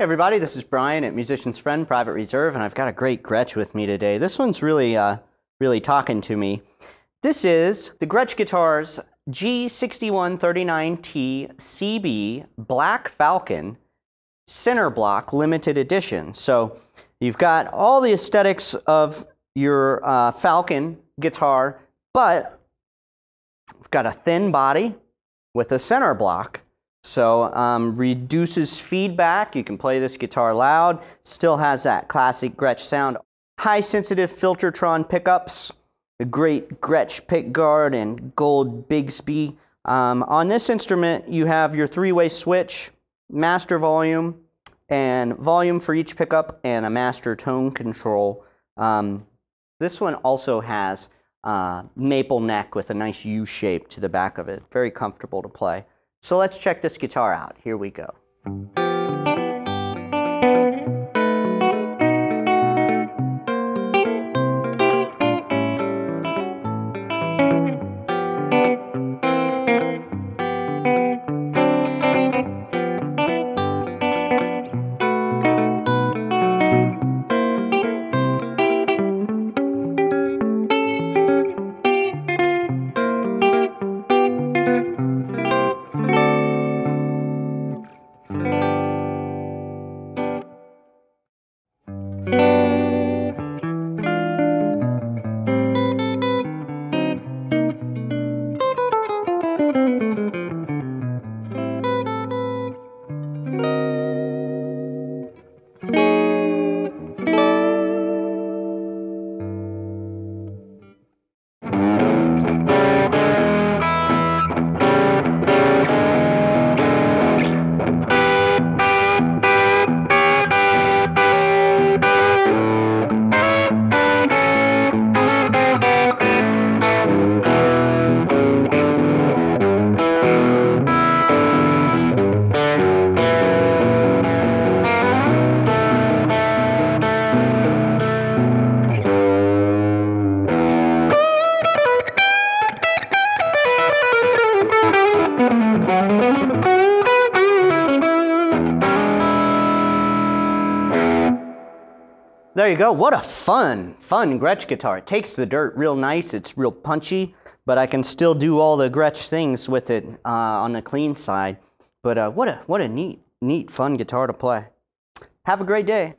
everybody, this is Brian at Musician's Friend Private Reserve, and I've got a great Gretsch with me today. This one's really, uh, really talking to me. This is the Gretsch Guitars G6139T CB Black Falcon Center Block Limited Edition. So you've got all the aesthetics of your uh, Falcon guitar, but we've got a thin body with a center block. So um, reduces feedback. You can play this guitar loud. Still has that classic Gretsch sound. High sensitive Filtertron pickups. A great Gretsch pick guard and gold Bigsby. Um, on this instrument, you have your three-way switch, master volume, and volume for each pickup, and a master tone control. Um, this one also has uh, maple neck with a nice U shape to the back of it. Very comfortable to play. So let's check this guitar out. Here we go. There you go. What a fun, fun Gretsch guitar. It takes the dirt real nice. It's real punchy, but I can still do all the Gretsch things with it uh, on the clean side. But uh, what a what a neat, neat, fun guitar to play. Have a great day.